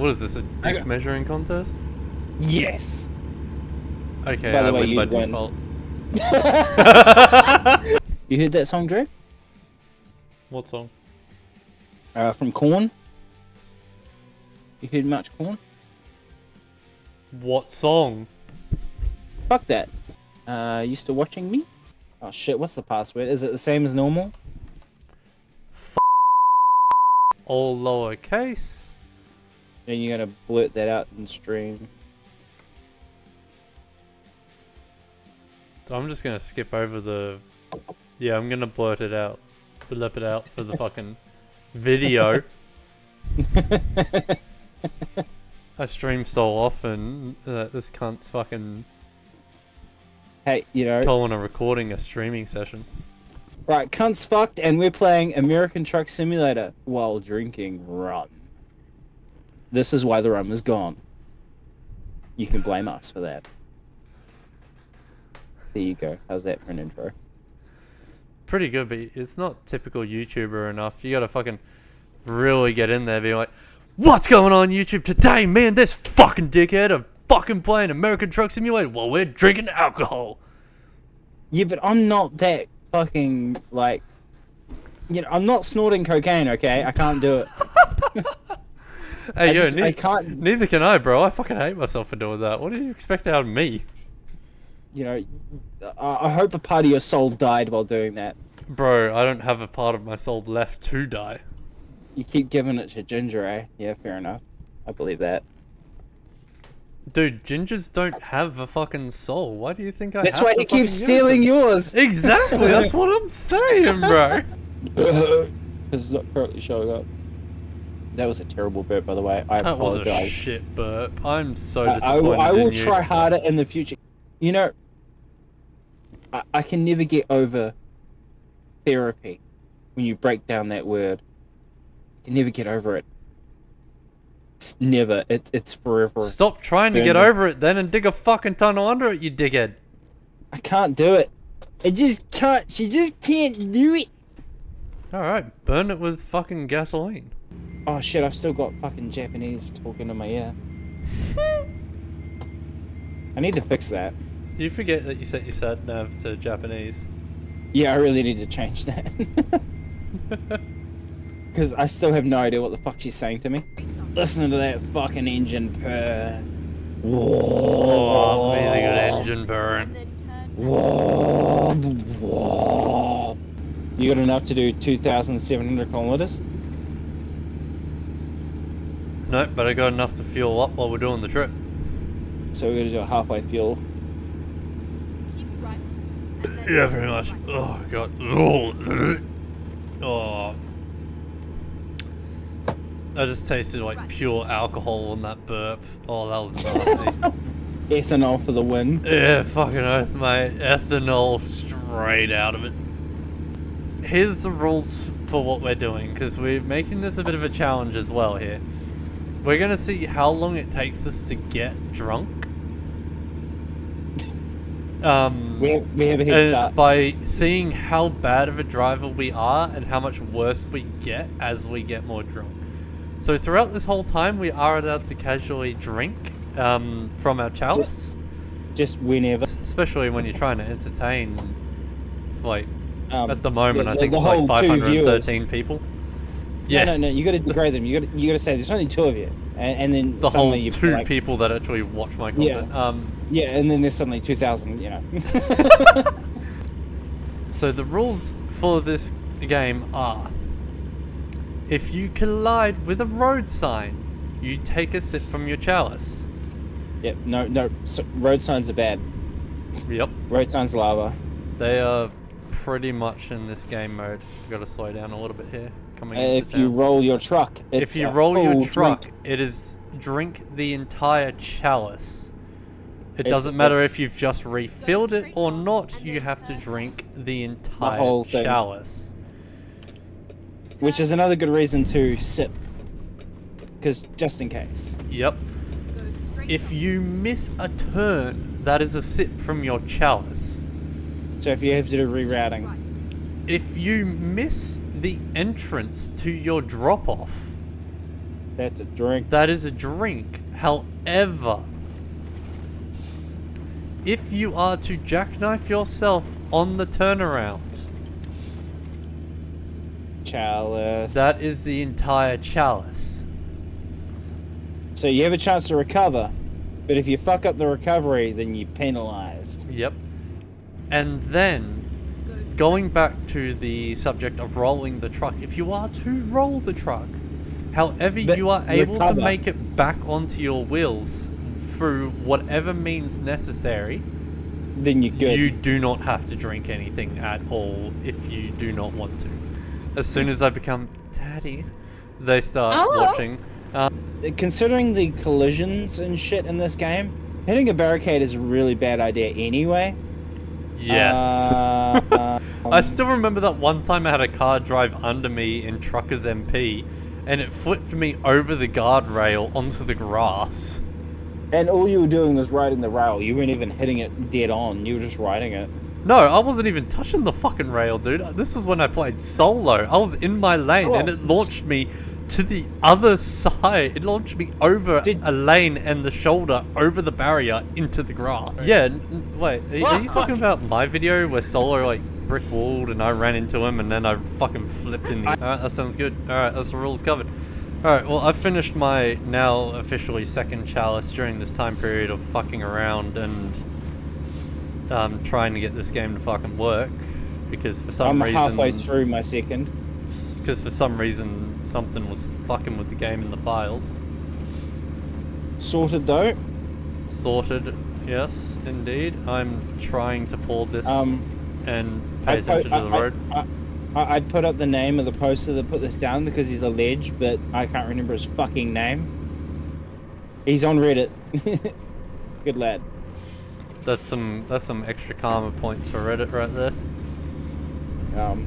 What is this, a dick got- measuring contest? Yes. Okay, By the I way, win you by win. default. You heard that song, Drew? what song? Uh, from Korn. You heard much Korn? What song? Fuck that. Uh, you still watching me? Oh shit, what's the password? Is it the same as normal? All lowercase? Then you're gonna blurt that out in stream. So I'm just gonna skip over the. Yeah, I'm gonna blurt it out, blip it out for the fucking video. I stream so often that this cunt's fucking hey, you know, calling a recording a streaming session. right, cunts fucked, and we're playing American Truck Simulator while drinking rum. This is why the rum is gone. You can blame us for that. There you go. How's that for an intro? Pretty good, but it's not typical YouTuber enough. You gotta fucking really get in there, be like, "What's going on YouTube today, man? This fucking dickhead are fucking playing American Truck Simulator while we're drinking alcohol." Yeah, but I'm not that fucking like. You know, I'm not snorting cocaine. Okay, I can't do it. Hey, I yo, just- I neither, can't- neither can I, bro. I fucking hate myself for doing that. What do you expect out of me? You know, I, I hope a part of your soul died while doing that. Bro, I don't have a part of my soul left to die. You keep giving it to Ginger, eh? Yeah, fair enough. I believe that. Dude, gingers don't have a fucking soul. Why do you think I That's why he keeps stealing yours. Exactly, that's what I'm saying, bro. Because it's not currently showing up. That was a terrible burp, by the way. I That was a apologize. shit burp. I'm so I, I, will- I will try harder in the future. You know, I, I can never get over therapy when you break down that word. I can never get over it. It's never. It's it's forever. Stop trying to get it. over it then and dig a fucking tunnel under it, you dickhead. I can't do it. I just can't. She just can't do it. Alright, burn it with fucking gasoline. Oh shit! I've still got fucking Japanese talking in my ear. I need to fix that. You forget that you set your sat nav to Japanese. Yeah, I really need to change that. Because I still have no idea what the fuck she's saying to me. Listen to that fucking engine purr. Oh, really good engine burn. Whoa. Whoa. You got enough to do 2,700 kilometers? No, but I got enough to fuel up while we're doing the trip. So we're gonna do a halfway fuel. Yeah, pretty much. Oh god. Oh. oh. I just tasted like pure alcohol on that burp. Oh, that was nasty. Ethanol for the win. yeah, fucking oath, mate. Ethanol straight out of it. Here's the rules for what we're doing, because we're making this a bit of a challenge as well here. We're gonna see how long it takes us to get drunk. Um, We have, we have a head and start. by seeing how bad of a driver we are and how much worse we get as we get more drunk. So throughout this whole time, we are allowed to casually drink um, from our chalice, Just whenever. especially when you're trying to entertain. Like Um, at the moment, the- I think the it's like whole two viewers. 513 people. Yeah. No, no, no. You got to degrade them. You got to you got to say there's only two of you, and, and then the whole suddenly you two like, people that actually watch my Yeah. content. Um, Yeah, and then there's suddenly two thousand. You know. So the rules for this game are if you collide with a road sign, you take a sip from your chalice. yep. No, no. So, road signs are bad. Yep. Road signs lava. They are pretty much in this game mode. Gotta slow down a little bit here. Coming Uh, if you roll your truck, it's if you roll your truck, drink. it is drink the entire chalice. It It's- doesn't matter if you've just refilled it or not, you have to drink the entire whole thing. chalice. which is another good reason to sip, because just in case. Yep. If you miss a turn, that is a sip from your chalice. So if you have to do rerouting, If you miss the entrance to your drop off, That's a drink. That is a drink. However, if you are to jackknife yourself on the turnaround, Chalice. that is the entire chalice. So you have a chance to recover, but if you fuck up the recovery, then you're penalized. Yep. And then, going back to the subject of rolling the truck, if you are to roll the truck, however But you are able to make it back onto your wheels through whatever means necessary, Then you're good. you do not have to drink anything at all if you do not want to. As soon as I become daddy, they start Hello? watching. Uh, Considering the collisions and shit in this game, hitting a barricade is a really bad idea anyway. Yes. Uh, I um, still remember that one time I had a car drive under me in Truckers MP, and it flipped me over the guardrail onto the grass. and all you were doing was riding the rail. You weren't even hitting it dead on. You were just riding it. No, I wasn't even touching the fucking rail, dude. This was when I played solo. I was in my lane, and Oh. it launched me to the other side. It launched me over Did- a lane and the shoulder over the barrier into the grass. Yeah, wait, are, are you talking about my video where solo like brick walled and I ran into him and then I fucking flipped in the. Alright, that sounds good. Alright, that's the rules covered. Alright, well, I've finished my now officially second chalice during this time period of fucking around and um, trying to get this game to fucking work because for some reason. I'm halfway through my second. Because for some reason something was fucking with the game in the files. Sorted though. Sorted, yes, indeed. I'm trying to pull this Um, and pay I'd, attention to the I- road. I, I, I'd put up the name of the poster that put this down because he's alleged, but I can't remember his fucking name. He's on Reddit. Good lad. That's some that's some extra karma points for Reddit right there. Um,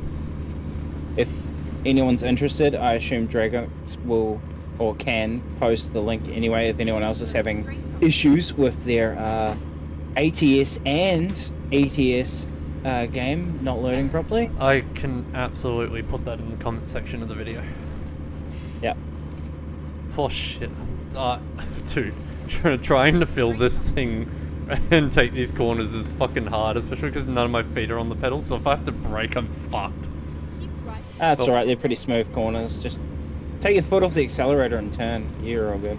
if anyone's interested, I assume Dragons will or can post the link anyway. If anyone else is having issues with their uh, ATS and ETS uh, game not loading properly, I can absolutely put that in the comment section of the video. yeah. Oh shit. Uh, dude, try- trying to fill this thing and take these corners is fucking hard, especially because none of my feet are on the pedals, so if I have to brake, I'm fucked. That's Oh. alright. They're pretty smooth corners. Just take your foot off the accelerator and turn. You're all good.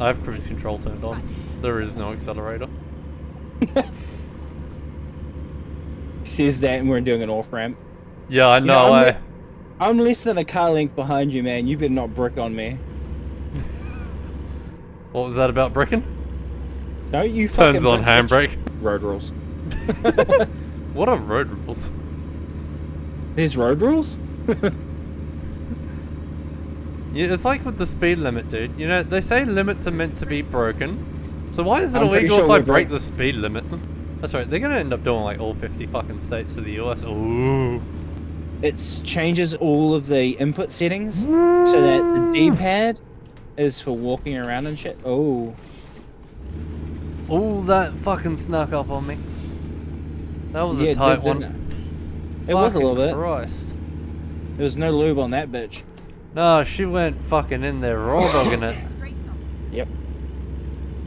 I have cruise control turned on. There is no accelerator. Says that, and we're doing an off ramp. Yeah, I You know. I'm, I, le- I'm less than a car length behind you, man. You better not brick on me. what was that about bricking? No, you Turns fucking on handbrake. Road rules. What are road rules? There's road rules. Yeah, it's like with the speed limit, dude. You know, they say limits are meant to be broken. So why is it I'm illegal sure if I break break- the speed limit? That's right. They're gonna end up doing like all 50 fucking states for the US. Ooh. It changes all of the input settings so that the D-pad is for walking around and shit. Oh, All that fucking snuck up on me. That was yeah, a tight did, one. Didn't it? It was a little bit. Christ. There was no lube on that bitch. No, she went fucking in there raw dogging it. Yep.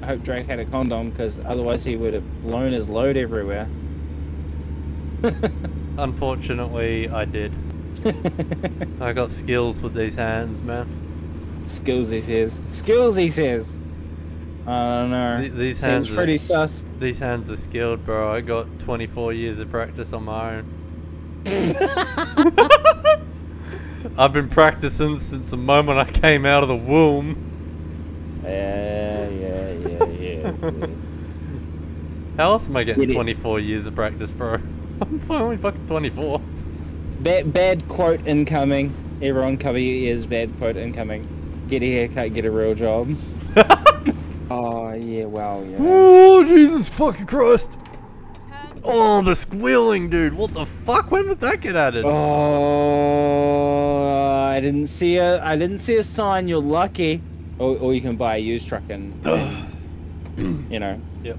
I hope Drake had a condom because otherwise he would have blown his load everywhere. Unfortunately, I did. I got skills with these hands, man. Skills, he says. Skills, he says. I don't know. Th- these Seems hands are- pretty sus. These hands are skilled, bro. I got 24 years of practice on my own. I've been practicing since the moment I came out of the womb. Yeah, yeah, yeah, yeah. yeah. How else am I getting Get it. 24 years of practice, bro? I'm only fucking 24. bad, bad quote incoming. Everyone cover your ears. Bad quote incoming. Get a haircut. Get a real job. Oh yeah, wow, yeah. oh, Jesus fucking Christ. Oh, the squealing, dude. What the fuck? When did that get added? Oh, uh, I didn't see a, I didn't see a sign. You're lucky. Or, or you can buy a used truck and, and, you know, Yep.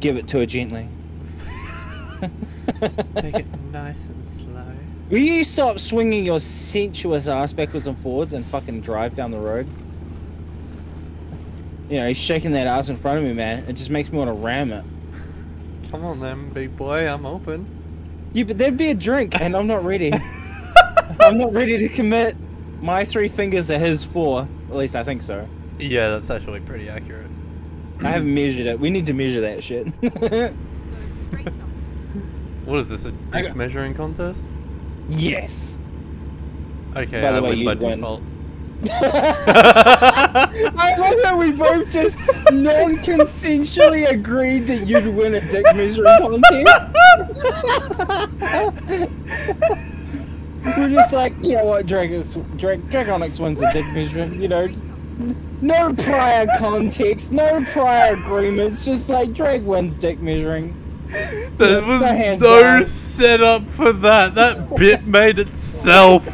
give it to her gently. Take it nice and slow. Will you stop swinging your sensuous ass backwards and forwards and fucking drive down the road? You know, he's shaking that ass in front of me, man. It just makes me want to ram it. Come on then, big boy, I'm open. Yeah, but there'd be a drink, and I'm not ready. I'm not ready to commit. My three fingers are his four. At least I think so. Yeah, that's actually pretty accurate. I haven't measured it. We need to measure that shit. What is this, a dick got- measuring contest? yes. Okay, By the I way, win by you'd win. default. I love that we both just non-consensually agreed that you'd win a dick measuring contest. We're just like, you know what, Dragos, Drag, Dragonix wins the dick measuring, you know. No prior context, no prior agreements, just like Drag wins dick measuring. There No was no down. setup for that. That bit made itself.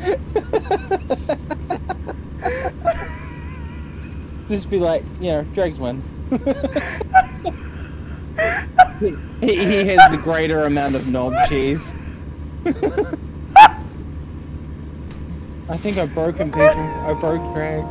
Just be like, you know, Drags wins. he, he has the greater amount of knob cheese. I think I've broken people. I broke drag.